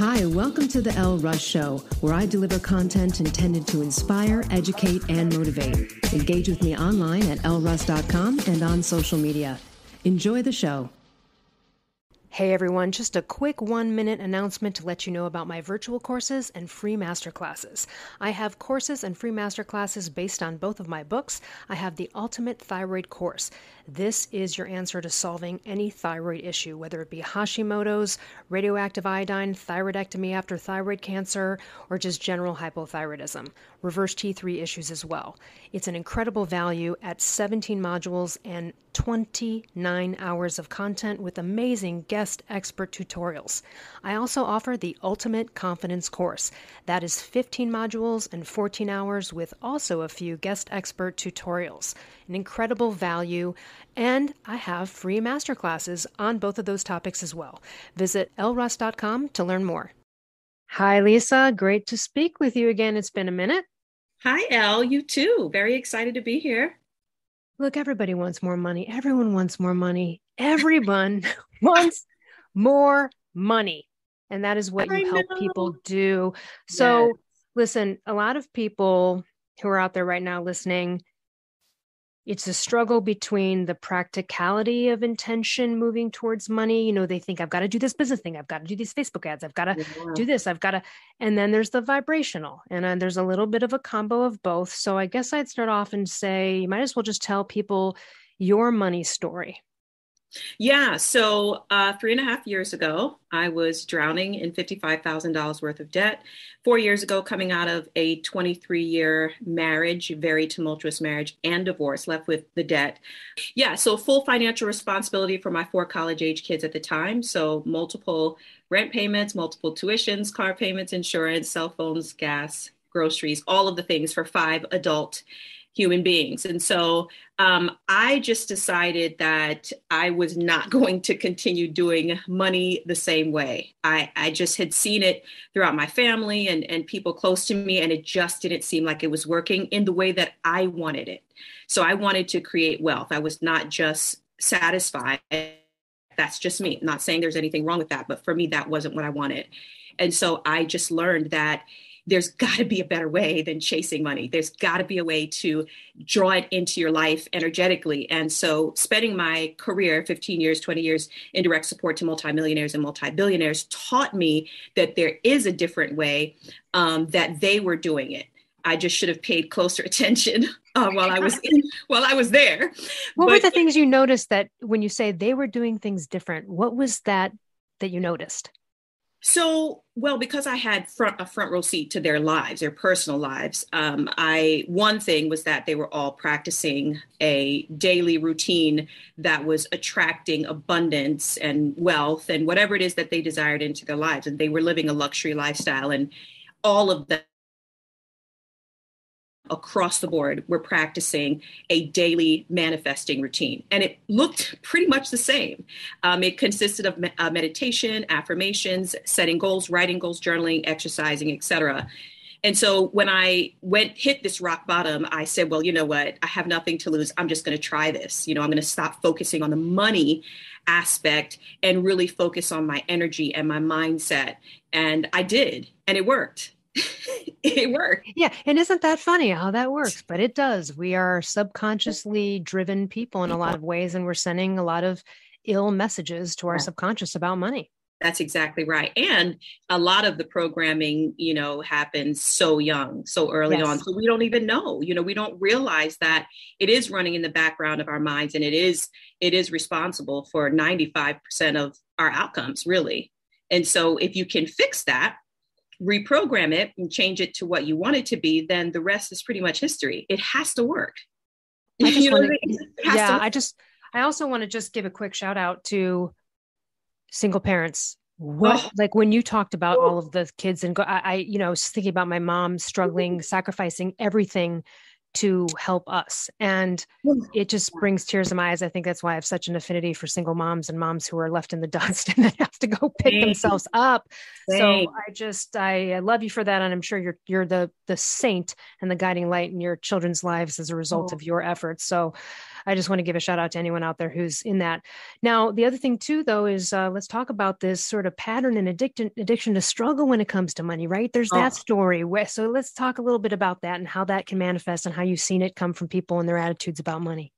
Hi, welcome to the Elle Russ Show, where I deliver content intended to inspire, educate, and motivate. Engage with me online at elleruss.com and on social media. Enjoy the show. Hey everyone, just a quick one minute announcement to let you know about my virtual courses and free masterclasses. I have courses and free masterclasses based on both of my books. I have the Ultimate Thyroid Course. This is your answer to solving any thyroid issue, whether it be Hashimoto's, radioactive iodine, thyroidectomy after thyroid cancer, or just general hypothyroidism. Reverse T3 issues as well. It's an incredible value at 17 modules and 29 hours of content with amazing guest expert tutorials. I also offer the Ultimate Confidence course. That is 15 modules and 14 hours with also a few guest expert tutorials. An incredible value, and I have free masterclasses on both of those topics as well. Visit elleruss.com to learn more. Hi, Lisa. Great to speak with you again. It's been a minute. Hi, Elle. You too. Very excited to be here. Look, everybody wants more money. Everyone wants more money. Everyone wants more money. And that is what you I help know. people do. So, yes. listen, a lot of people who are out there right now listening, it's a struggle between the practicality of intention moving towards money. You know, they think I've got to do this business thing, I've got to do these Facebook ads, I've got to yeah. do this, I've got to, and then there's the vibrational, and uh, there's a little bit of a combo of both. So I guess I'd start off and say you might as well just tell people your money story. Yeah. So uh, three and a half years ago, I was drowning in $55,000 worth of debt. Four years ago, coming out of a 23 year marriage, very tumultuous marriage and divorce, left with the debt. Yeah. So full financial responsibility for my four college age kids at the time. So multiple rent payments, multiple tuitions, car payments, insurance, cell phones, gas, groceries, all of the things for five adult human beings. And so um, I just decided that I was not going to continue doing money the same way. I, I just had seen it throughout my family and, and people close to me, and it just didn't seem like it was working in the way that I wanted it. So I wanted to create wealth. I was not just satisfied. That's just me. I'm not saying there's anything wrong with that, but for me, that wasn't what I wanted. And so I just learned that there's got to be a better way than chasing money. There's got to be a way to draw it into your life energetically. And so, spending my career 15 years, 20 years in direct support to multimillionaires and multi-billionaires taught me that there is a different way um, that they were doing it. I just should have paid closer attention uh, while I was in, while I was there. What but, were the things you noticed that when you say they were doing things different? What was that that you noticed? So, well, because I had front, a front row seat to their lives, their personal lives, um, I one thing was that they were all practicing a daily routine that was attracting abundance and wealth and whatever it is that they desired into their lives, and they were living a luxury lifestyle, and all of across the board were practicing a daily manifesting routine. And it looked pretty much the same. Um, it consisted of me- uh, meditation, affirmations, setting goals, writing goals, journaling, exercising, etc. And so when I went hit this rock bottom, I said, well, you know what? I have nothing to lose. I'm just going to try this. You know, I'm going to stop focusing on the money aspect and really focus on my energy and my mindset. And I did, and it worked. it worked. Yeah. And isn't that funny how that works? But it does. We are subconsciously driven people in a lot of ways, and we're sending a lot of ill messages to our subconscious about money. That's exactly right. And a lot of the programming, you know, happens so young, so early yes. on. So we don't even know, you know, we don't realize that it is running in the background of our minds and it is it is responsible for 95% of our outcomes, really. And so if you can fix that, reprogram it and change it to what you want it to be, then the rest is pretty much history. It has to work. I just want to, yeah, I just, I also want to just give a quick shout out to single parents. What, oh. like when you talked about all of the kids and go, I, I, you know, was thinking about my mom struggling, sacrificing everything to help us. And it just brings tears to my eyes. I think that's why I have such an affinity for single moms and moms who are left in the dust and then have to go pick themselves up. So I just I, I love you for that, and I'm sure you're you're the the saint and the guiding light in your children's lives as a result oh. of your efforts. So I just want to give a shout out to anyone out there who's in that. Now, the other thing too, though, is uh, let's talk about this sort of pattern and addiction addiction to struggle when it comes to money. Right? There's that oh. story. Where, so let's talk a little bit about that and how that can manifest and how you've seen it come from people and their attitudes about money.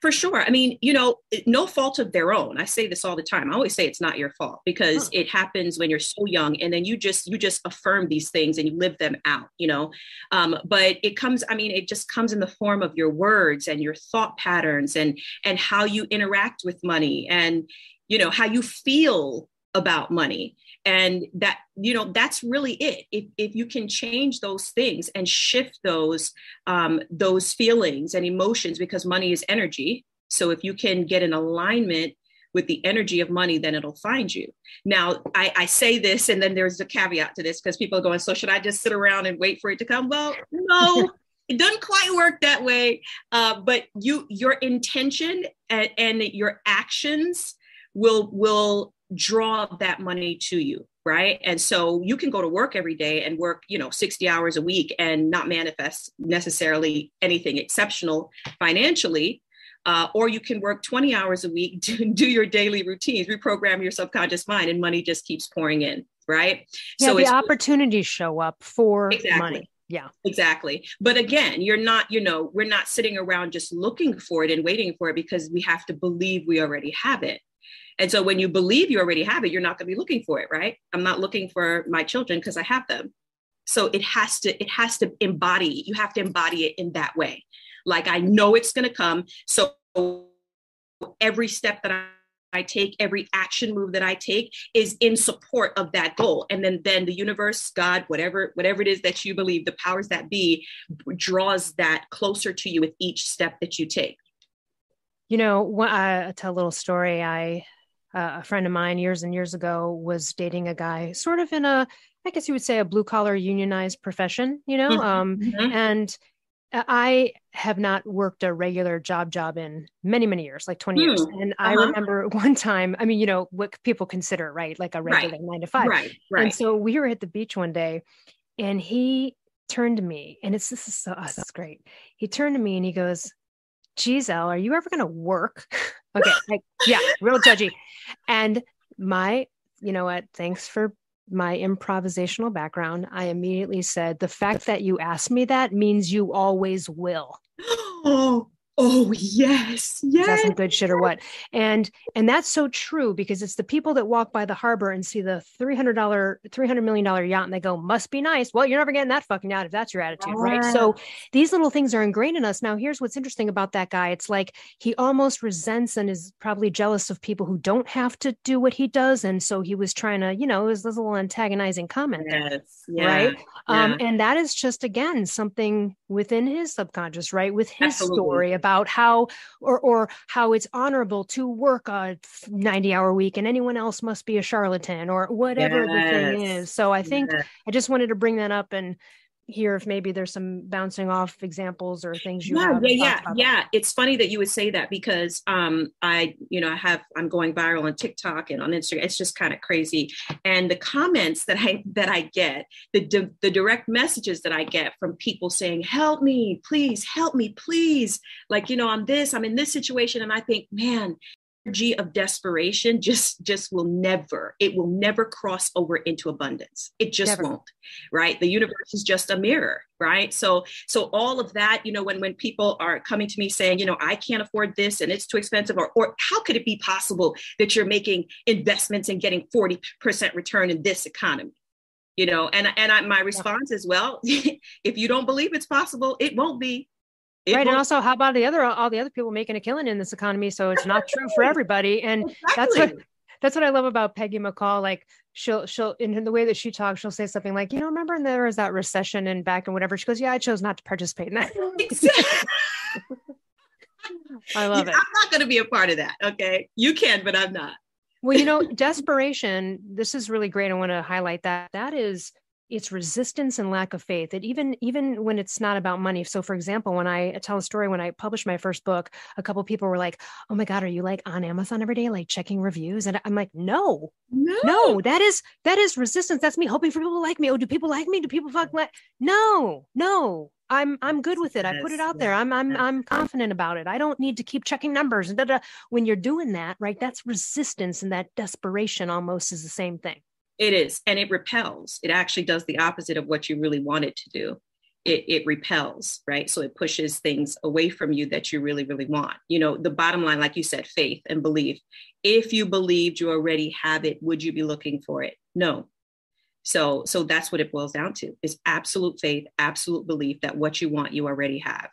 For sure. I mean, you know, no fault of their own. I say this all the time. I always say it's not your fault because huh. it happens when you're so young and then you just you just affirm these things and you live them out, you know. Um, but it comes, I mean, it just comes in the form of your words and your thought patterns and and how you interact with money and you know how you feel about money. And that you know that's really it. If, if you can change those things and shift those um, those feelings and emotions because money is energy. So if you can get an alignment with the energy of money then it'll find you. Now i, I say this and then there's a caveat to this because people are going so should i just sit around and wait for it to come? Well no it doesn't quite work that way. Uh, but you your intention and, and your actions will will draw that money to you right? And so you can go to work every day and work you know 60 hours a week and not manifest necessarily anything exceptional financially uh, or you can work 20 hours a week do, do your daily routines reprogram your subconscious mind and money just keeps pouring in right? Yeah, so the opportunities show up for exactly. money yeah exactly but again you're not you know we're not sitting around just looking for it and waiting for it because we have to believe we already have it and so when you believe you already have it, you're not going to be looking for it, right? I'm not looking for my children because I have them. So it has to it has to embody. You have to embody it in that way. Like I know it's going to come. So every step that I I take, every action move that I take is in support of that goal. And then then the universe, God, whatever, whatever it is that you believe, the powers that be draws that closer to you with each step that you take. You know, I tell a little story. I uh, a friend of mine years and years ago was dating a guy sort of in a i guess you would say a blue collar unionized profession you know mm-hmm. um, mm-hmm. and i have not worked a regular job job in many many years like 20 mm. years and uh-huh. i remember one time i mean you know what people consider right like a regular right. nine to five right, right. and so we were at the beach one day and he turned to me and it's this is so oh, this is great he turned to me and he goes Giselle, are you ever going to work? okay. Like, yeah, real judgy. And my, you know what? Thanks for my improvisational background. I immediately said, the fact that you asked me that means you always will. Oh, oh yes yes that's some good shit or what? And and that's so true because it's the people that walk by the harbor and see the $300 $300 million yacht and they go must be nice. Well you're never getting that fucking yacht if that's your attitude right? So these little things are ingrained in us. Now here's what's interesting about that guy. It's like he almost resents and is probably jealous of people who don't have to do what he does. And so he was trying to you know it was this little antagonizing comment yes. yeah. right? Yeah. um and that is just again something within his subconscious right with his Absolutely. story about how or or how it's honorable to work a 90 hour week and anyone else must be a charlatan or whatever yes. the thing is so i think yes. i just wanted to bring that up and hear if maybe there's some bouncing off examples or things you yeah yeah yeah yeah. It's funny that you would say that because um i you know i have i'm going viral on tiktok and on instagram. It's just kind of crazy. And the comments that i that i get the the direct messages that i get from people saying help me please help me please. Like you know i'm this i'm in this situation and i think man energy of desperation just just will never it will never cross over into abundance. It just never. won't right? The universe is just a mirror right? So so all of that you know when when people are coming to me saying you know i can't afford this and it's too expensive or or how could it be possible that you're making investments and getting 40% return in this economy? You know and and I, my response is well if you don't believe it's possible it won't be it right. And also, how about the other all the other people making a killing in this economy? So it's not true for everybody. And exactly. that's what that's what I love about Peggy McColl. Like she'll she'll in the way that she talks, she'll say something like, you know, remember there was that recession and back and whatever. She goes, Yeah, I chose not to participate in that. I love it. I'm not going to be a part of that. Okay. You can, but I'm not. well, you know, desperation, this is really great. I want to highlight that. That is it's resistance and lack of faith that even even when it's not about money so for example when i tell a story when i published my first book a couple people were like oh my god are you like on amazon every day like checking reviews and i'm like no no, no that is that is resistance that's me hoping for people to like me oh do people like me do people fuck like no no I'm I'm good with it. I put it out there. I'm I'm I'm confident about it. I don't need to keep checking numbers and da, da. when you're doing that, right? That's resistance and that desperation almost is the same thing. It is, and it repels. It actually does the opposite of what you really want it to do. It, it repels, right? So it pushes things away from you that you really, really want. You know, the bottom line, like you said, faith and belief. If you believed you already have it, would you be looking for it? No. So, so that's what it boils down to: is absolute faith, absolute belief that what you want, you already have.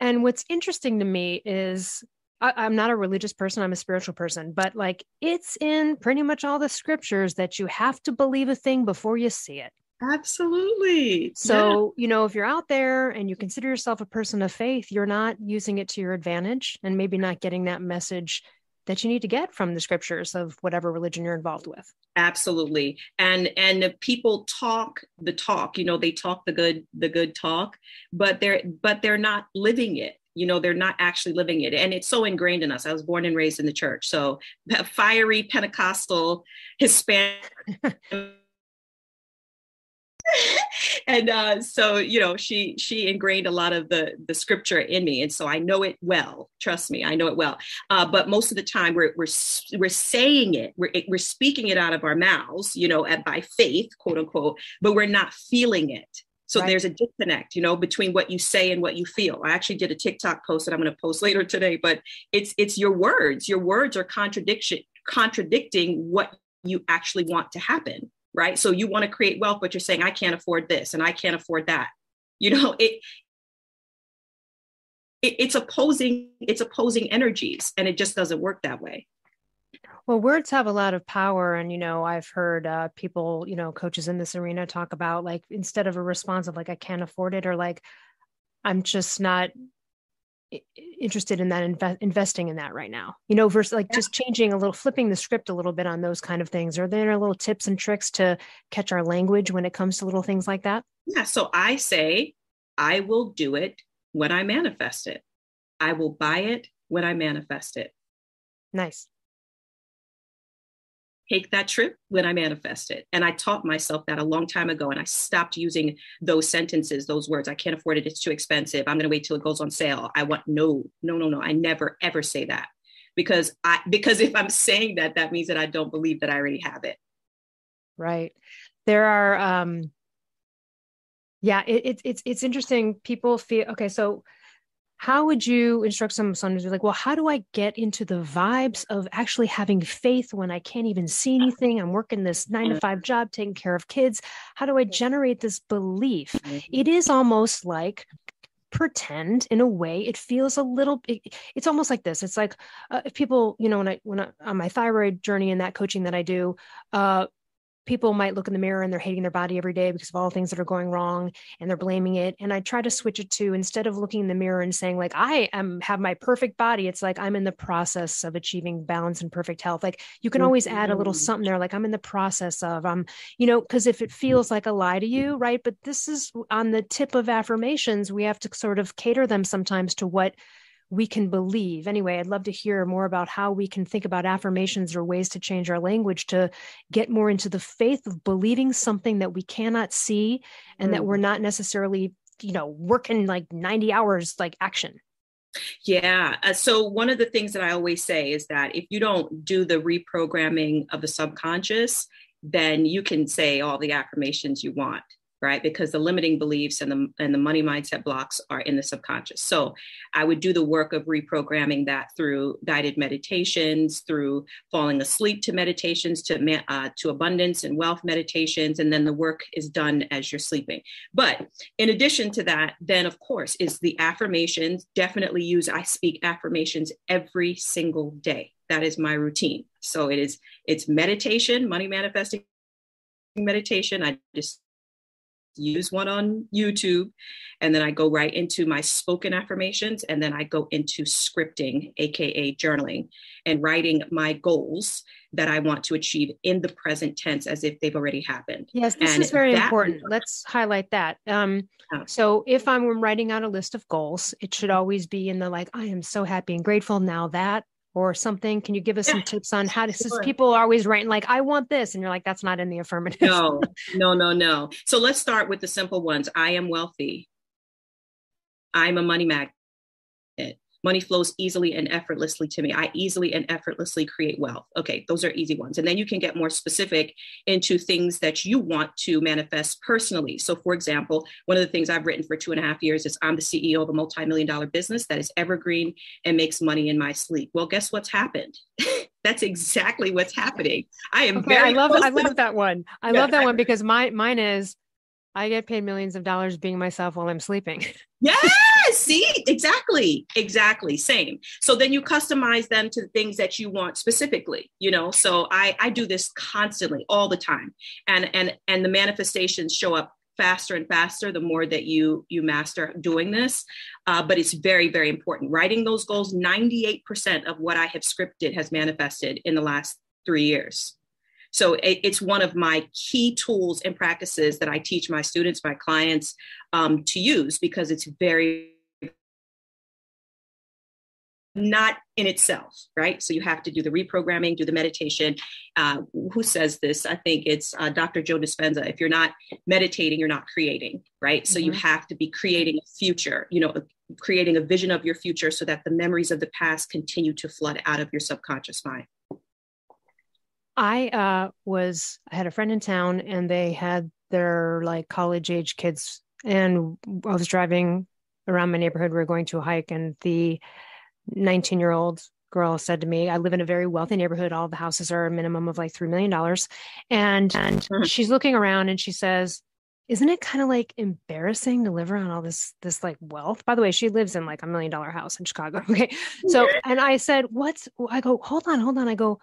And what's interesting to me is I, am not a religious person, I'm a spiritual person, but like it's in pretty much all the scriptures that you have to believe a thing before you see it. Absolutely. So, yeah. you know, if you're out there and you consider yourself a person of faith, you're not using it to your advantage and maybe not getting that message that you need to get from the scriptures of whatever religion you're involved with absolutely and and people talk the talk you know they talk the good the good talk but they're but they're not living it you know they're not actually living it. And it's so ingrained in us. I was born and raised in the church. So fiery pentecostal hispanic and uh, so you know she she ingrained a lot of the the scripture in me. And so i know it well. Trust me i know it well. Uh, but most of the time we're we're, we're saying it. We're, we're speaking it out of our mouths you know by faith quote unquote but we're not feeling it so right. there's a disconnect, you know, between what you say and what you feel. I actually did a TikTok post that I'm going to post later today, but it's it's your words. Your words are contradiction contradicting what you actually want to happen, right? So you want to create wealth, but you're saying I can't afford this and I can't afford that. You know, it, it it's opposing it's opposing energies, and it just doesn't work that way. Well, words have a lot of power. And, you know, I've heard uh, people, you know, coaches in this arena talk about like instead of a response of like, I can't afford it, or like, I'm just not interested in that inve- investing in that right now you know versus like yeah. just changing a little flipping the script a little bit on those kind of things are there little tips and tricks to catch our language when it comes to little things like that yeah so i say i will do it when i manifest it i will buy it when i manifest it nice take that trip when I manifest it. And I taught myself that a long time ago. And I stopped using those sentences, those words. I can't afford it. It's too expensive. I'm going to wait till it goes on sale. I want no, no, no, no. I never, ever say that because I, because if I'm saying that, that means that I don't believe that I already have it. Right. There are, um, yeah, it, it, it's, it's interesting. People feel, okay. So how would you instruct some someone like, well, how do I get into the vibes of actually having faith when I can't even see anything? I'm working this nine to five job, taking care of kids. How do I generate this belief? Mm-hmm. It is almost like pretend in a way it feels a little it, it's almost like this it's like uh, if people you know when i when I, on my thyroid journey and that coaching that i do uh people might look in the mirror and they're hating their body every day because of all the things that are going wrong and they're blaming it. And i try to switch it to instead of looking in the mirror and saying like i am have my perfect body it's like i'm in the process of achieving balance and perfect health. Like you can always add a little mm-hmm. something there like i'm in the process of um you know because if it feels like a lie to you right? But this is on the tip of affirmations we have to sort of cater them sometimes to what we can believe. Anyway, I'd love to hear more about how we can think about affirmations or ways to change our language to get more into the faith of believing something that we cannot see and mm. that we're mm. not necessarily, you know, working like 90 hours like action. Yeah. Uh, so, one of the things that I always say is that if you don't do the reprogramming of the subconscious, then you can say all the affirmations you want right? Because the limiting beliefs and the and the money mindset blocks are in the subconscious. So i would do the work of reprogramming that through guided meditations through falling asleep to meditations to uh, to abundance and wealth meditations and then the work is done as you're sleeping. But in addition to that then of course is the affirmations. Definitely use i speak affirmations every single day. That is my routine. So it is it's meditation money manifesting meditation. I just use one on YouTube, and then I go right into my spoken affirmations, and then I go into scripting, aka journaling, and writing my goals that I want to achieve in the present tense as if they've already happened. Yes, this and is very important. Let's highlight that. Um, so if I'm writing out a list of goals, it should always be in the like, I am so happy and grateful now that or something. Can you give us yeah, some tips on how to? Sure. People are always writing like, "I want this," and you're like, "That's not in the affirmative." No, no, no, no. So let's start with the simple ones. I am wealthy. I'm a money magnet. Money flows easily and effortlessly to me. I easily and effortlessly create wealth. Okay, those are easy ones. And then you can get more specific into things that you want to manifest personally. So, for example, one of the things I've written for two and a half years is I'm the CEO of a multi million dollar business that is evergreen and makes money in my sleep. Well, guess what's happened? That's exactly what's happening. I am okay, very. I love. I love that one. I yeah, love that I, one because my mine is I get paid millions of dollars being myself while I'm sleeping. Yes, see, exactly, exactly, same. So then you customize them to the things that you want specifically, you know. So I I do this constantly, all the time, and and and the manifestations show up faster and faster the more that you you master doing this uh, but it's very very important writing those goals 98% of what i have scripted has manifested in the last three years so it, it's one of my key tools and practices that I teach my students, my clients um, to use because it's very not in itself, right? So you have to do the reprogramming, do the meditation. Uh, who says this? I think it's uh, Dr. Joe Dispenza. If you're not meditating, you're not creating, right? Mm-hmm. So you mm-hmm. have to be creating a future, you know, creating a vision of your future so that the memories of the past continue to flood out of your subconscious mind. I uh, was I had a friend in town and they had their like college age kids and I was driving around my neighborhood. We were going to a hike and the 19 year old girl said to me, I live in a very wealthy neighborhood. All the houses are a minimum of like $3 million. And, and she's looking around and she says, isn't it kind of like embarrassing to live around all this this like wealth by the way she lives in like a million dollar house in chicago okay so and i said what's i go hold on hold on i go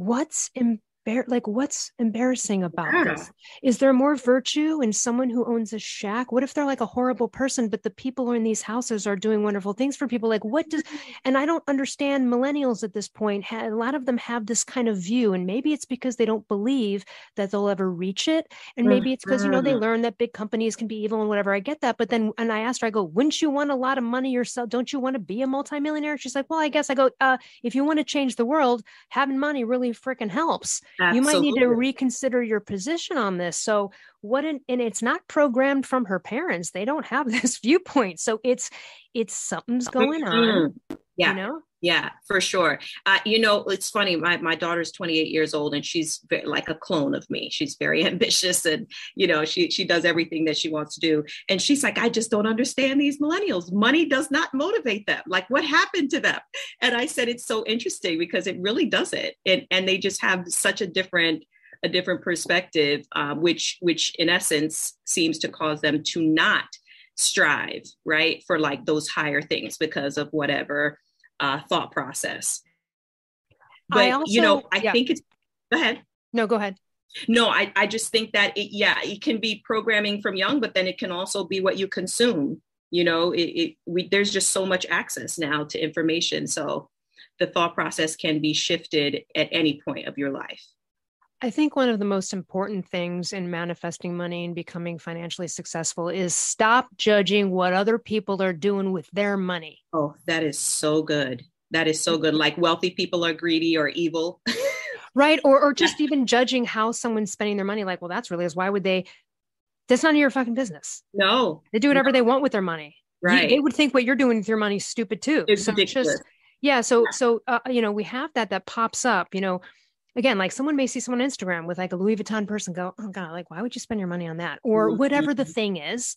what's in like what's embarrassing about yeah. this is there more virtue in someone who owns a shack what if they're like a horrible person but the people in these houses are doing wonderful things for people like what does mm-hmm. and i don't understand millennials at this point a lot of them have this kind of view and maybe it's because they don't believe that they'll ever reach it and maybe it's because you know they mm-hmm. learn that big companies can be evil and whatever i get that but then and i asked her i go wouldn't you want a lot of money yourself don't you want to be a multimillionaire she's like well i guess i go uh, if you want to change the world having money really freaking helps Absolutely. you might need to reconsider your position on this. So what an, and it's not programmed from her parents. They don't have this viewpoint. So it's it's something's mm-hmm. going on. Yeah. You know? Yeah, for sure. Uh, you know, it's funny. My my daughter's 28 years old, and she's very, like a clone of me. She's very ambitious, and you know, she she does everything that she wants to do. And she's like, I just don't understand these millennials. Money does not motivate them. Like, what happened to them? And I said, it's so interesting because it really doesn't. And and they just have such a different a different perspective, uh, which which in essence seems to cause them to not strive right for like those higher things because of whatever uh, thought process. But also, you know, I yeah. think it's go ahead. No, go ahead. No, I, I just think that it, yeah, it can be programming from young, but then it can also be what you consume. You know, it, it we there's just so much access now to information. So the thought process can be shifted at any point of your life. I think one of the most important things in manifesting money and becoming financially successful is stop judging what other people are doing with their money. Oh, that is so good. That is so good. Like wealthy people are greedy or evil. right. Or or just even judging how someone's spending their money. Like, well, that's really is why would they that's none of your fucking business. No. They do whatever no. they want with their money. Right. they would think what you're doing with your money is stupid too. It's so ridiculous. Just, yeah. So so uh, you know, we have that that pops up, you know again, like someone may see someone on Instagram with like a Louis Vuitton person go, oh God, like, why would you spend your money on that? Or mm-hmm. whatever the thing is.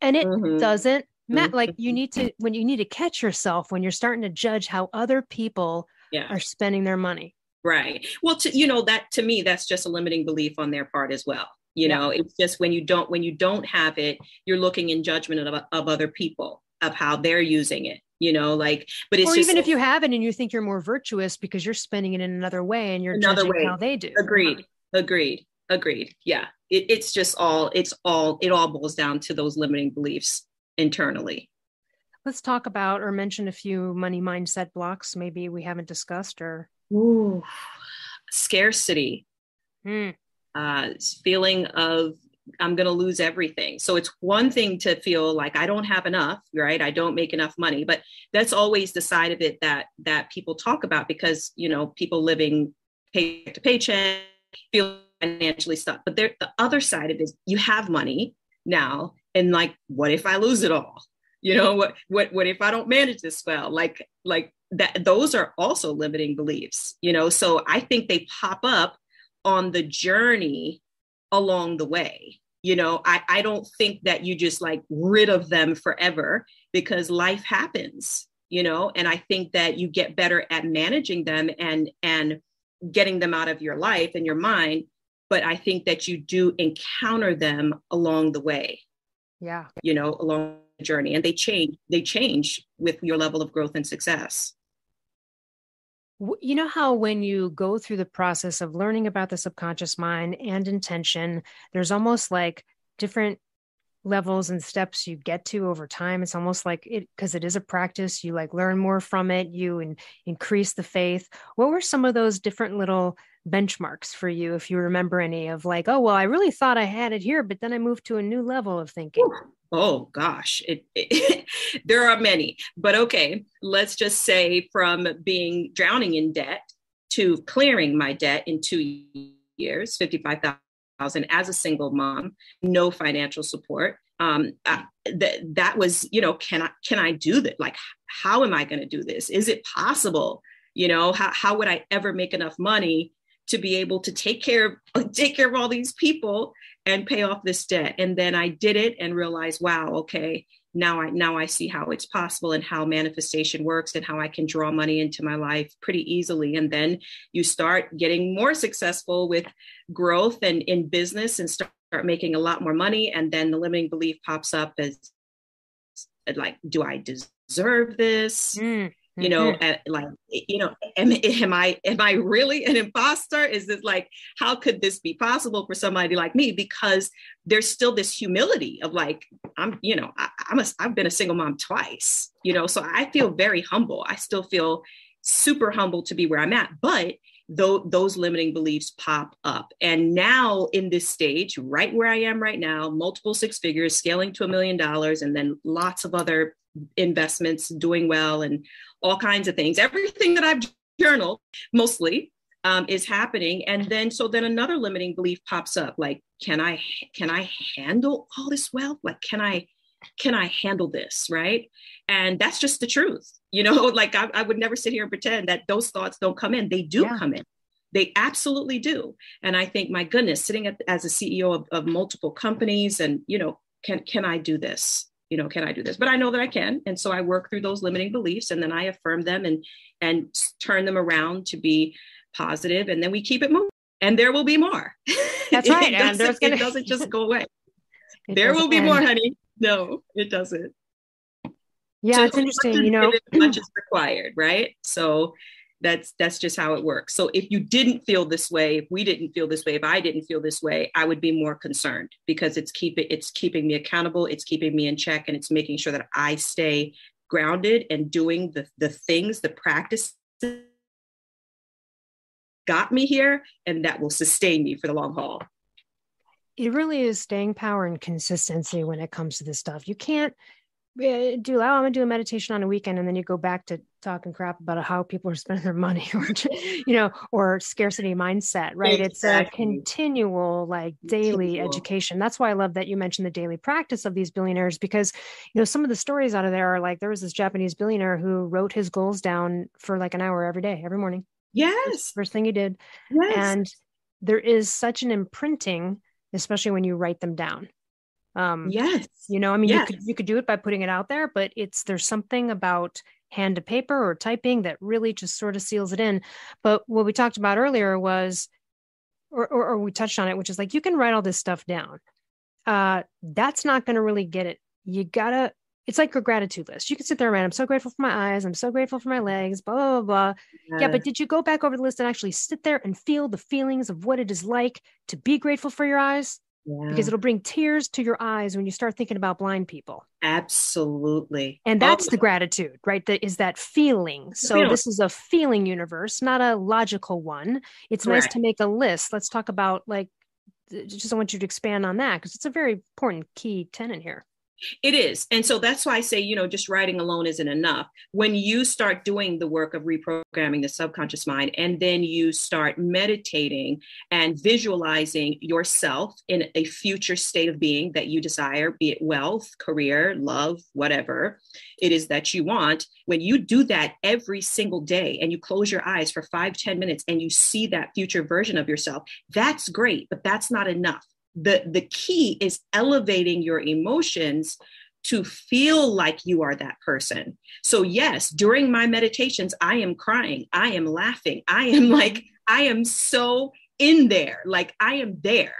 And it mm-hmm. doesn't matter. Like you need to, when you need to catch yourself when you're starting to judge how other people yeah. are spending their money. Right. Well, to, you know, that to me, that's just a limiting belief on their part as well. You yeah. know, it's just when you don't, when you don't have it, you're looking in judgment of, of other people of how they're using it you know like but it's or just, even if you have it and you think you're more virtuous because you're spending it in another way and you're another way how they do. Agreed. Agreed. Agreed. Yeah. It, it's just all it's all it all boils down to those limiting beliefs internally. Let's talk about or mention a few money mindset blocks maybe we haven't discussed or Ooh, scarcity. Mm. uh, feeling of I'm going to lose everything. So it's one thing to feel like I don't have enough, right? I don't make enough money, but that's always the side of it that that people talk about because you know people living paycheck to paycheck feel financially stuck. But there, the other side of it is you have money now, and like, what if I lose it all? You know, what what what if I don't manage this well? Like like that. Those are also limiting beliefs. You know, so I think they pop up on the journey along the way. You know I, I don't think that you just like rid of them forever because life happens you know? And i think that you get better at managing them and and getting them out of your life and your mind but i think that you do encounter them along the way. Yeah. You know along the journey and they change they change with your level of growth and success you know how when you go through the process of learning about the subconscious mind and intention there's almost like different levels and steps you get to over time? It's almost like it because it is a practice you like learn more from it you increase the faith. What were some of those different little benchmarks for you if you remember any of like oh well i really thought i had it here but then i moved to a new level of thinking. Oh gosh. It, it there are many. But okay let's just say from being drowning in debt to clearing my debt in two years 55000 as a single mom no financial support um uh, that that was you know can i can i do that like how am i going to do this? Is it possible? You know how, how would i ever make enough money to be able to take care of take care of all these people and pay off this debt. And then i did it and realized wow okay now i now i see how it's possible and how manifestation works and how i can draw money into my life pretty easily. And then you start getting more successful with growth and in business and start making a lot more money. And then the limiting belief pops up as like do i deserve this? Mm you know mm-hmm. like you know am, am i am i really an imposter? Is this like how could this be possible for somebody like me? Because there's still this humility of like i'm you know I, i'm a i've been a single mom twice you know so i feel very humble. I still feel super humble to be where i'm at but though those limiting beliefs pop up. And now in this stage right where i am right now multiple six figures scaling to a million dollars and then lots of other investments doing well and all kinds of things. Everything that I've journaled mostly um, is happening. And then so then another limiting belief pops up like, can I can I handle all this wealth? Like, can I can I handle this? Right. And that's just the truth. You know, like I, I would never sit here and pretend that those thoughts don't come in. They do yeah. come in. They absolutely do. And I think, my goodness, sitting at, as a CEO of, of multiple companies and, you know, can, can I do this? You know can i do this? But i know that i can. And so i work through those limiting beliefs and then i affirm them and and turn them around to be positive. And then we keep it moving. And there will be more. That's right. And there's gonna... it doesn't just go away. There will be end. more honey. No it doesn't. Yeah so it's interesting you know. much is required right? So that's that's just how it works. So if you didn't feel this way if we didn't feel this way if i didn't feel this way i would be more concerned because it's keeping it's keeping me accountable it's keeping me in check and it's making sure that i stay grounded and doing the the things the practice got me here and that will sustain me for the long haul. It really is staying power and consistency when it comes to this stuff. You can't do I'm gonna do a meditation on a weekend, and then you go back to talking crap about how people are spending their money, or you know, or scarcity mindset, right? Exactly. It's a continual, like daily continual. education. That's why I love that you mentioned the daily practice of these billionaires, because you know some of the stories out of there are like there was this Japanese billionaire who wrote his goals down for like an hour every day, every morning. Yes, first thing he did, yes. and there is such an imprinting, especially when you write them down um yes you know i mean yes. you could you could do it by putting it out there but it's there's something about hand to paper or typing that really just sort of seals it in but what we talked about earlier was or, or, or we touched on it which is like you can write all this stuff down uh that's not going to really get it you gotta it's like a gratitude list. You can sit there and write, I'm so grateful for my eyes. I'm so grateful for my legs, blah, blah, blah. Yeah. yeah. but did you go back over the list and actually sit there and feel the feelings of what it is like to be grateful for your eyes? Yeah. because it'll bring tears to your eyes when you start thinking about blind people. Absolutely. And oh, that's oh. the gratitude, right? That is that feeling. So this is a feeling universe, not a logical one. It's Correct. nice to make a list. Let's talk about like just I want you to expand on that because it's a very important key tenant here. It is. And so that's why I say, you know, just writing alone isn't enough. When you start doing the work of reprogramming the subconscious mind, and then you start meditating and visualizing yourself in a future state of being that you desire, be it wealth, career, love, whatever it is that you want, when you do that every single day and you close your eyes for five, ten minutes and you see that future version of yourself, that's great, but that's not enough the the key is elevating your emotions to feel like you are that person. So, yes, during my meditations, I am crying, I am laughing, I am like, I am so in there, like I am there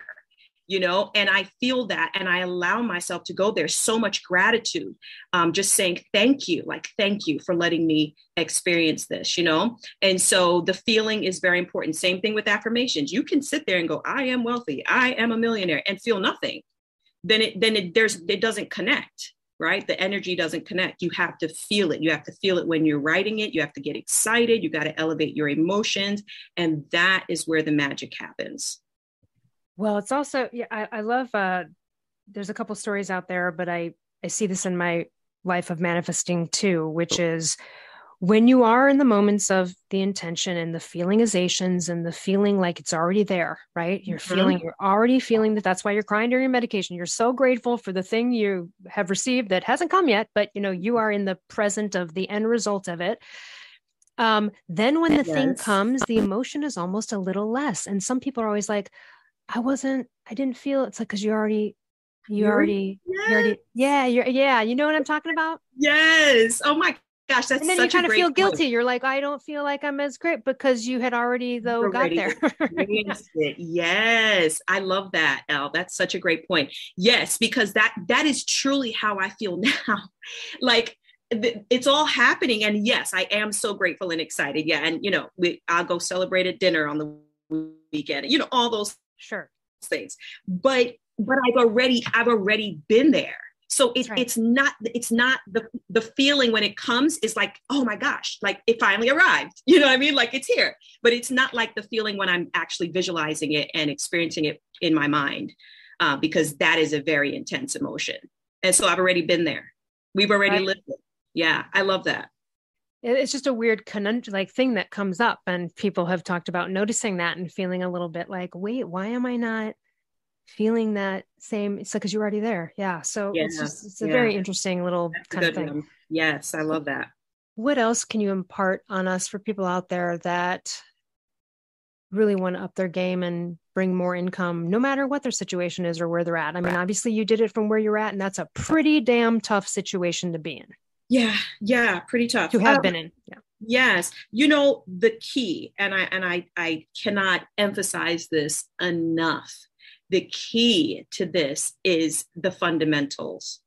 you know and i feel that and i allow myself to go there. So much gratitude um, just saying thank you like thank you for letting me experience this you know? And so the feeling is very important. Same thing with affirmations. You can sit there and go i am wealthy. I am a millionaire and feel nothing. Then it then it there's it doesn't connect right? The energy doesn't connect. You have to feel it. You have to feel it when you're writing it. You have to get excited. You got to elevate your emotions. And that is where the magic happens well, it's also yeah, I, I love uh there's a couple stories out there, but I I see this in my life of manifesting too, which is when you are in the moments of the intention and the feelingizations and the feeling like it's already there, right? You're mm-hmm. feeling, you're already feeling that that's why you're crying during your medication. You're so grateful for the thing you have received that hasn't come yet, but you know, you are in the present of the end result of it. Um, then when the yes. thing comes, the emotion is almost a little less. And some people are always like, I wasn't, I didn't feel it's like because you already, you you're, already, yes. you already, yeah, you're, yeah, you know what I'm talking about? Yes. Oh my gosh, that's and then you kind of feel point. guilty. You're like, I don't feel like I'm as great because you had already though already got there. yes, I love that, Elle. That's such a great point. Yes, because that that is truly how I feel now. like it's all happening, and yes, I am so grateful and excited. Yeah, and you know, we I'll go celebrate a dinner on the weekend. You know, all those sure. things. But but i've already i've already been there. So it, right. it's not it's not the the feeling when it comes is like oh my gosh like it finally arrived. You know what i mean? Like it's here. But it's not like the feeling when i'm actually visualizing it and experiencing it in my mind uh, because that is a very intense emotion. And so i've already been there. We've already right. lived it. Yeah i love that it's just a weird conundrum like thing that comes up and people have talked about noticing that and feeling a little bit like wait why am i not feeling that same? It's because you're already there. Yeah so yeah, it's just it's a yeah. very interesting little That's kind of thing. one. yes i love that. What else can you impart on us for people out there that really want to up their game and bring more income no matter what their situation is or where they're at? I mean obviously you did it from where you're at and that's a pretty damn tough situation to be in yeah, yeah, pretty tough. To have um, been in. Yeah. Yes. You know, the key, and I and I I cannot emphasize this enough. The key to this is the fundamentals.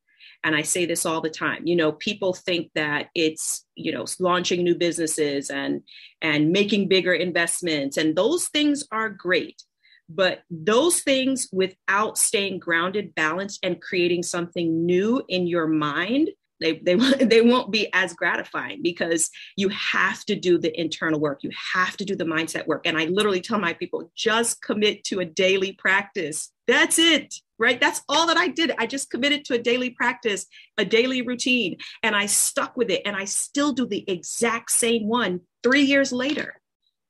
And I say this all the time. You know, people think that it's, you know, launching new businesses and and making bigger investments and those things are great. But those things without staying grounded, balanced and creating something new in your mind they they they won't be as gratifying because you have to do the internal work. You have to do the mindset work. And i literally tell my people just commit to a daily practice. That's it right? That's all that i did. I just committed to a daily practice a daily routine and i stuck with it. And i still do the exact same one 3 years later.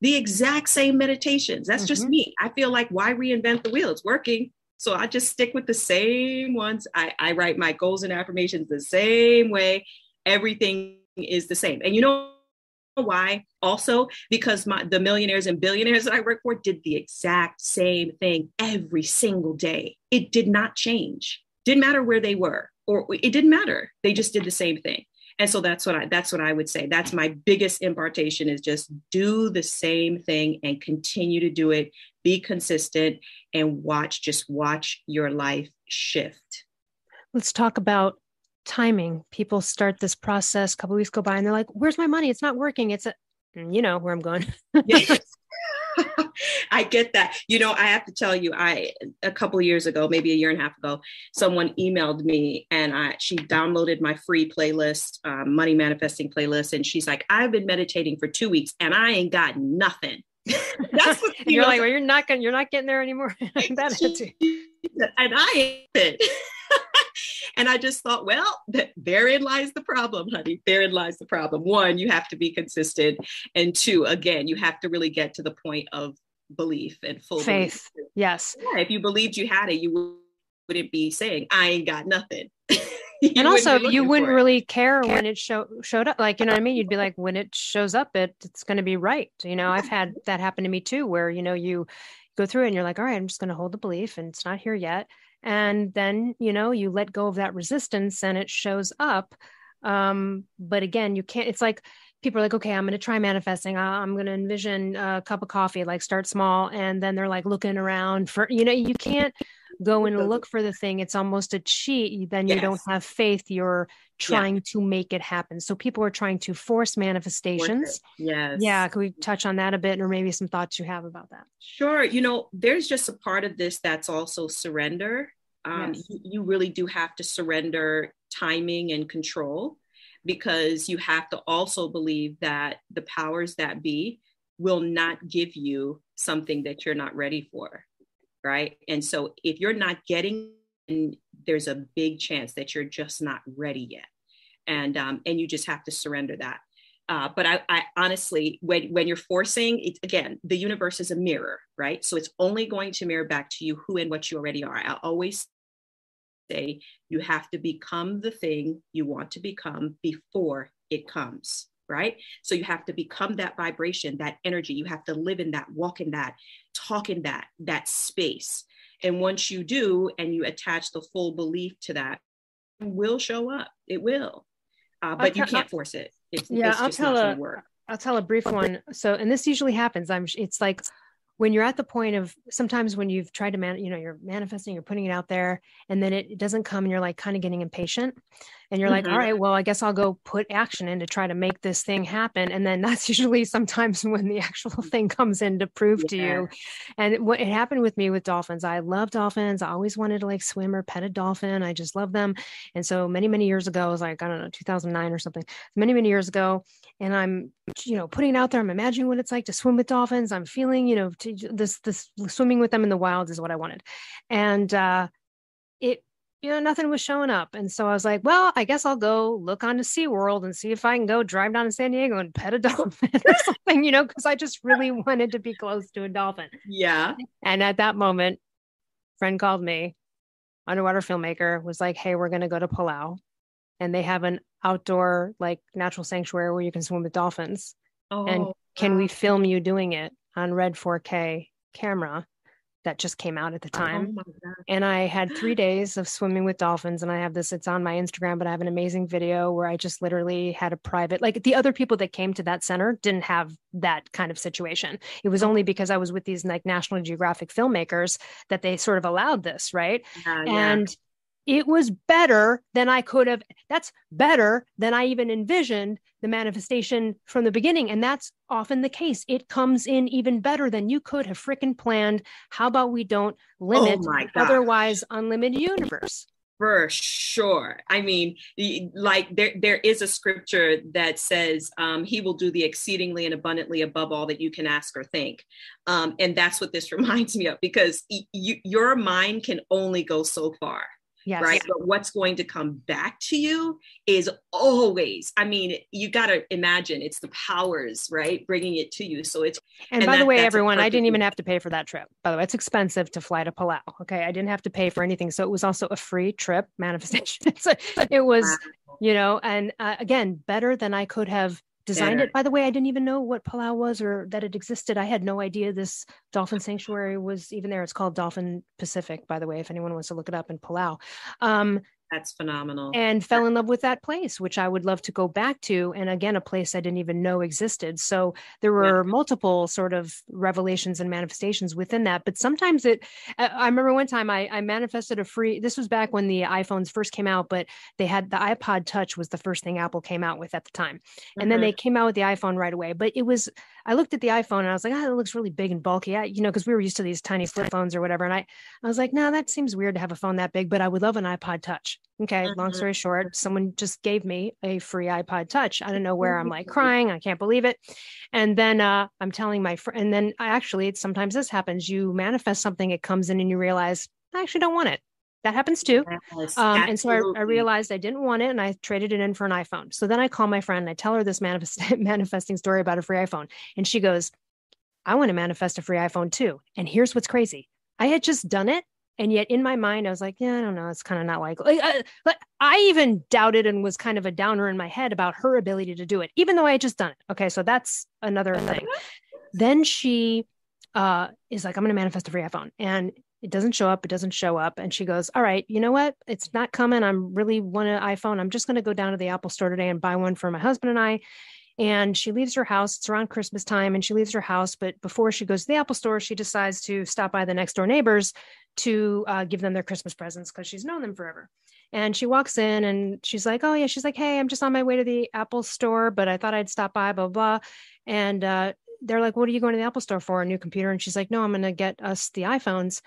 The exact same meditations. That's mm-hmm. just me. I feel like why reinvent the wheel it's working so I just stick with the same ones. I, I write my goals and affirmations the same way. Everything is the same. And you know why? Also, because my the millionaires and billionaires that I work for did the exact same thing every single day. It did not change. Didn't matter where they were, or it didn't matter. They just did the same thing. And so that's what I that's what I would say. That's my biggest impartation is just do the same thing and continue to do it. Be consistent and watch just watch your life shift. Let's talk about timing. People start this process a couple weeks go by and they're like where's my money? It's not working. It's a you know where i'm going I get that. You know, I have to tell you, I a couple years ago, maybe a year and a half ago, someone emailed me and I she downloaded my free playlist, um, money manifesting playlist, and she's like, "I've been meditating for two weeks and I ain't got nothing." That's what you you're know, like. Well, you're not gonna, you're not getting there anymore. that and I ain't. And I just thought, well, that therein lies the problem, honey. Therein lies the problem. One, you have to be consistent, and two, again, you have to really get to the point of belief and full faith. Belief. Yes. Yeah, if you believed you had it, you wouldn't be saying, "I ain't got nothing." and also, you wouldn't really care when it show, showed up. Like, you know what I mean? You'd be like, when it shows up, it it's going to be right. You know, I've had that happen to me too, where you know you go through it and you're like, all right, I'm just going to hold the belief, and it's not here yet and then you know you let go of that resistance and it shows up. Um but again you can't it's like people are like okay i'm going to try manifesting. I'm going to envision a cup of coffee like start small. And then they're like looking around for you know you can't go and look for the thing it's almost a cheat then you don't have faith you're trying yeah. to make it happen. So people are trying to force manifestations. Yes. yeah can we touch on that a bit or maybe some thoughts you have about that? Sure you know there's just a part of this that's also surrender. Um, yes. you, you really do have to surrender timing and control because you have to also believe that the powers that be will not give you something that you're not ready for right? And so if you're not getting, there's a big chance that you're just not ready yet, and um, and you just have to surrender that. Uh, but I, I, honestly, when when you're forcing, it, again, the universe is a mirror, right? So it's only going to mirror back to you who and what you already are. I always say you have to become the thing you want to become before it comes right? So you have to become that vibration, that energy. You have to live in that, walk in that, talk in that, that space. And once you do, and you attach the full belief to that, it will show up. It will, uh, but you can't force it. It's, yeah, it's I'll tell a, I'll tell a brief one. So, and this usually happens. I'm. It's like when you're at the point of sometimes when you've tried to man you know you're manifesting you're putting it out there and then it, it doesn't come and you're like kind of getting impatient and you're mm-hmm. like all right well i guess i'll go put action in to try to make this thing happen and then that's usually sometimes when the actual thing comes in to prove yeah. to you and it, what it happened with me with dolphins i love dolphins i always wanted to like swim or pet a dolphin i just love them and so many many years ago it was like i don't know 2009 or something many many years ago and i'm you know putting it out there i'm imagining what it's like to swim with dolphins i'm feeling you know to this this swimming with them in the wild is what I wanted, and uh, it you know nothing was showing up, and so I was like, well, I guess I'll go look on onto SeaWorld and see if I can go drive down to San Diego and pet a dolphin or something, you know, because I just really wanted to be close to a dolphin. Yeah. And at that moment, friend called me, underwater filmmaker, was like, hey, we're gonna go to Palau, and they have an outdoor like natural sanctuary where you can swim with dolphins. Oh, and can wow. we film you doing it? on red 4K camera that just came out at the oh time. Oh and I had three days of swimming with dolphins. And I have this, it's on my Instagram, but I have an amazing video where I just literally had a private, like the other people that came to that center didn't have that kind of situation. It was only because I was with these like National Geographic filmmakers that they sort of allowed this, right? Uh, yeah. And it was better than I could have. That's better than I even envisioned the manifestation from the beginning. And that's often the case. It comes in even better than you could have freaking planned. How about we don't limit oh otherwise unlimited universe? For sure. I mean, like there, there is a scripture that says um, he will do the exceedingly and abundantly above all that you can ask or think. Um, and that's what this reminds me of because y- your mind can only go so far Yes. Right. But what's going to come back to you is always, I mean, you got to imagine it's the powers, right? Bringing it to you. So it's. And, and by that, the way, everyone, I didn't even have to pay for that trip. By the way, it's expensive to fly to Palau. Okay. I didn't have to pay for anything. So it was also a free trip manifestation. so it was, wow. you know, and uh, again, better than I could have designed it. By the way, I didn't even know what Palau was or that it existed. I had no idea this dolphin sanctuary was even there. It's called Dolphin Pacific, by the way, if anyone wants to look it up in Palau. Um, That's phenomenal. And fell in love with that place, which I would love to go back to. And again, a place I didn't even know existed. So there were yeah. multiple sort of revelations and manifestations within that. But sometimes it, I remember one time I, I manifested a free, this was back when the iPhones first came out, but they had the iPod Touch was the first thing Apple came out with at the time. And mm-hmm. then they came out with the iPhone right away. But it was, I looked at the iPhone and I was like, oh, it looks really big and bulky. I, you know, because we were used to these tiny flip phones or whatever. And I, I was like, no, nah, that seems weird to have a phone that big, but I would love an iPod Touch. Okay, long mm-hmm. story short, someone just gave me a free iPod Touch. I don't know where I'm like mm-hmm. crying. I can't believe it. And then uh, I'm telling my friend, and then I actually, sometimes this happens. You manifest something, it comes in, and you realize I actually don't want it. That happens too. Yes, um, and so I, I, realized I didn't want it, and I traded it in for an iPhone. So then I call my friend and I tell her this manifest- manifesting story about a free iPhone, and she goes, "I want to manifest a free iPhone too." And here's what's crazy: I had just done it and yet in my mind i was like yeah i don't know. It's kind of not likely like, uh, i even doubted and was kind of a downer in my head about her ability to do it even though i had just done it. Okay so that's another thing. Then she uh, is like i'm going to manifest a free iphone. And it doesn't show up it doesn't show up and she goes all right you know what it's not coming i'm really want an iphone i'm just going to go down to the apple store today and buy one for my husband and i and she leaves her house. It's around Christmas time, and she leaves her house. But before she goes to the Apple store, she decides to stop by the next door neighbors to uh, give them their Christmas presents because she's known them forever. And she walks in and she's like, Oh, yeah. She's like, Hey, I'm just on my way to the Apple store, but I thought I'd stop by, blah, blah. And uh, they're like, What are you going to the Apple store for? A new computer? And she's like, No, I'm going to get us the iPhones.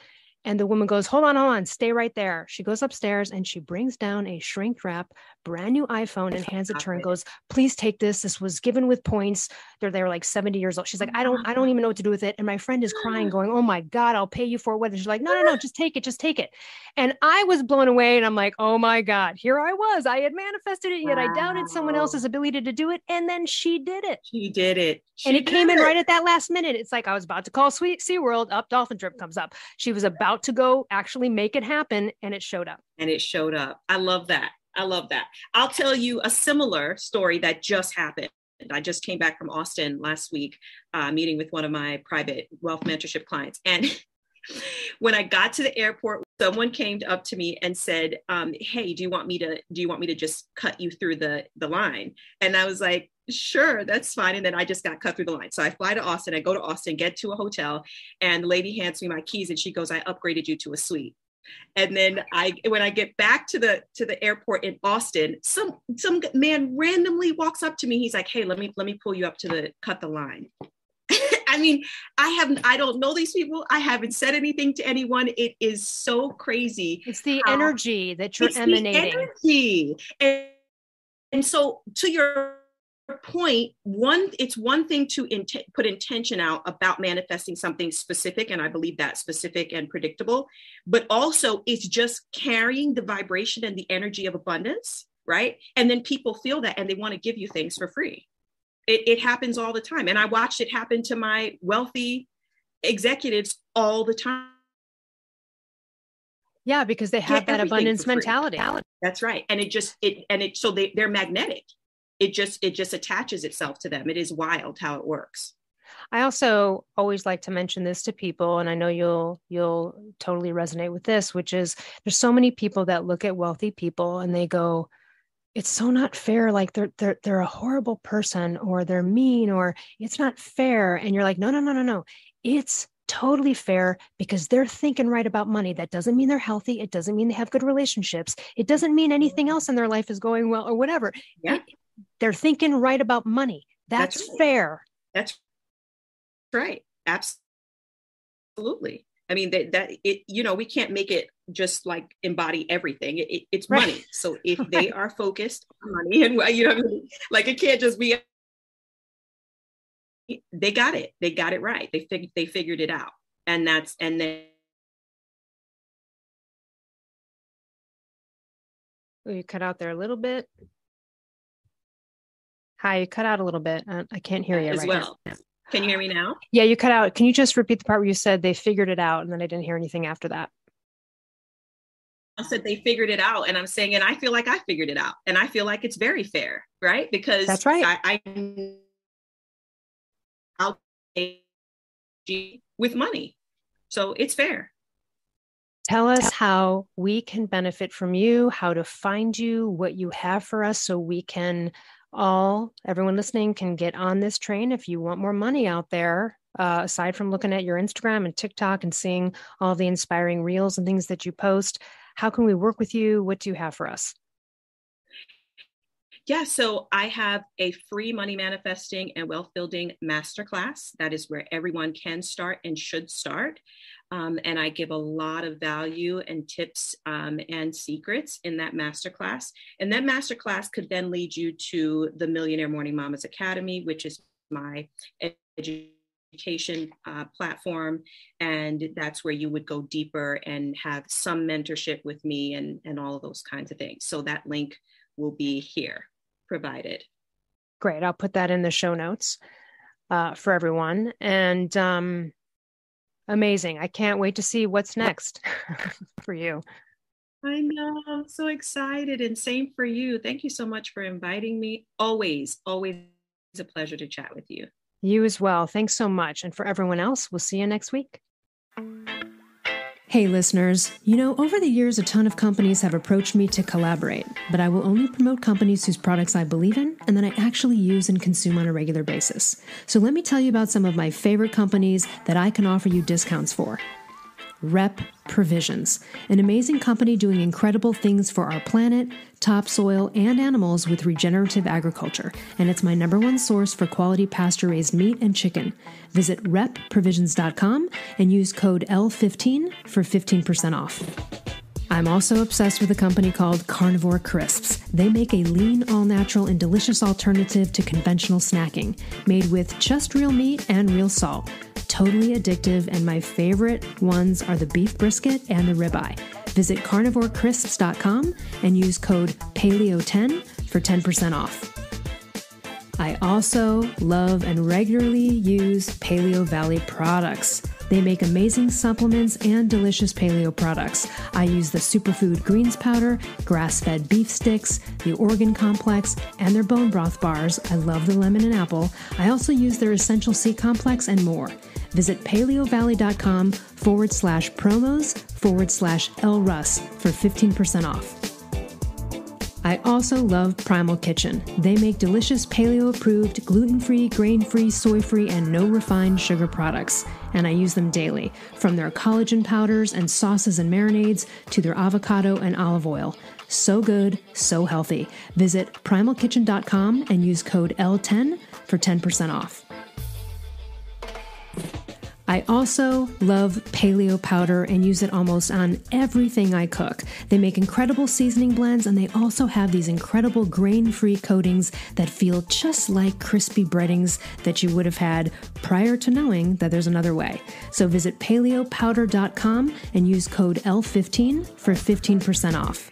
And the woman goes, Hold on, hold on, stay right there. She goes upstairs and she brings down a shrink wrap, brand new iPhone and hands it to her and goes, Please take this. This was given with points. They're they're like 70 years old. She's like, I don't, I don't mm-hmm. even know what to do with it. And my friend is crying, going, Oh my God, I'll pay you for it. And she's like, No, no, no, just take it, just take it. And I was blown away and I'm like, Oh my God, here I was. I had manifested it, yet wow. I doubted someone else's ability to do it. And then she did it. She did it. She and it came in right at that last minute. It's like I was about to call Sweet SeaWorld up, Dolphin Trip comes up. She was about to go actually make it happen and it showed up and it showed up i love that i love that i'll tell you a similar story that just happened I just came back from Austin last week, uh, meeting with one of my private wealth mentorship clients. And when I got to the airport, someone came up to me and said, um, "Hey, do you want me to? Do you want me to just cut you through the the line?" And I was like, "Sure, that's fine." And then I just got cut through the line. So I fly to Austin. I go to Austin, get to a hotel, and the lady hands me my keys, and she goes, "I upgraded you to a suite." And then i when i get back to the to the airport in austin some some man randomly walks up to me. He's like hey let me let me pull you up to the cut the line. I mean i haven't i don't know these people. I haven't said anything to anyone. It is so crazy it's the energy that you're emanating. energy. And, and so to your point one it's one thing to int- put intention out about manifesting something specific and i believe that specific and predictable but also it's just carrying the vibration and the energy of abundance right? And then people feel that and they want to give you things for free. It, it happens all the time and i watched it happen to my wealthy executives all the time. Yeah because they have that abundance mentality. That's right and it just it and it so they, they're magnetic it just it just attaches itself to them it is wild how it works i also always like to mention this to people and i know you'll you'll totally resonate with this which is there's so many people that look at wealthy people and they go it's so not fair like they're they're they're a horrible person or they're mean or it's not fair and you're like no no no no no it's totally fair because they're thinking right about money. That doesn't mean they're healthy. It doesn't mean they have good relationships. It doesn't mean anything else in their life is going well or whatever. Yeah. It, they're thinking right about money. That's, That's right. fair. That's right. Absolutely. I mean that that it you know we can't make it just like embody everything. It, it, it's right. money. So if right. they are focused on money and you know like it can't just be they got it. They got it right. They fig- they figured it out. And that's and then you cut out there a little bit. Hi, you cut out a little bit. Uh, I can't hear you as right well. Now. Can you hear me now? Yeah, you cut out. Can you just repeat the part where you said they figured it out, and then I didn't hear anything after that? I said they figured it out, and I'm saying, and I feel like I figured it out, and I feel like it's very fair, right? Because that's right. I, I I'll with money, so it's fair. Tell us how we can benefit from you, how to find you, what you have for us, so we can all, everyone listening, can get on this train. If you want more money out there, uh, aside from looking at your Instagram and TikTok and seeing all the inspiring reels and things that you post, how can we work with you? What do you have for us? Yeah, so I have a free money manifesting and wealth building masterclass. That is where everyone can start and should start. Um, and I give a lot of value and tips um, and secrets in that masterclass. And that masterclass could then lead you to the Millionaire Morning Mamas Academy, which is my education uh, platform. And that's where you would go deeper and have some mentorship with me and, and all of those kinds of things. So that link will be here provided. Great. I'll put that in the show notes uh, for everyone. And um, amazing. I can't wait to see what's next for you. I know. I'm so excited. And same for you. Thank you so much for inviting me. Always, always a pleasure to chat with you. You as well. Thanks so much. And for everyone else, we'll see you next week. Hey, listeners. You know, over the years, a ton of companies have approached me to collaborate, but I will only promote companies whose products I believe in and that I actually use and consume on a regular basis. So let me tell you about some of my favorite companies that I can offer you discounts for. Rep Provisions, an amazing company doing incredible things for our planet, topsoil, and animals with regenerative agriculture, and it's my number one source for quality pasture raised meat and chicken. Visit repprovisions.com and use code L15 for 15% off. I'm also obsessed with a company called Carnivore Crisps. They make a lean, all natural, and delicious alternative to conventional snacking, made with just real meat and real salt totally addictive, and my favorite ones are the beef brisket and the ribeye. Visit carnivorecrisps.com and use code PALEO10 for 10% off. I also love and regularly use Paleo Valley products. They make amazing supplements and delicious paleo products. I use the Superfood Greens Powder, grass fed beef sticks, the Organ Complex, and their bone broth bars. I love the lemon and apple. I also use their Essential C Complex and more. Visit paleovalley.com forward slash promos forward slash LRUS for 15% off. I also love Primal Kitchen. They make delicious paleo approved, gluten free, grain free, soy free, and no refined sugar products. And I use them daily, from their collagen powders and sauces and marinades to their avocado and olive oil. So good, so healthy. Visit primalkitchen.com and use code L10 for 10% off. I also love paleo powder and use it almost on everything I cook. They make incredible seasoning blends and they also have these incredible grain free coatings that feel just like crispy breadings that you would have had prior to knowing that there's another way. So visit paleopowder.com and use code L15 for 15% off.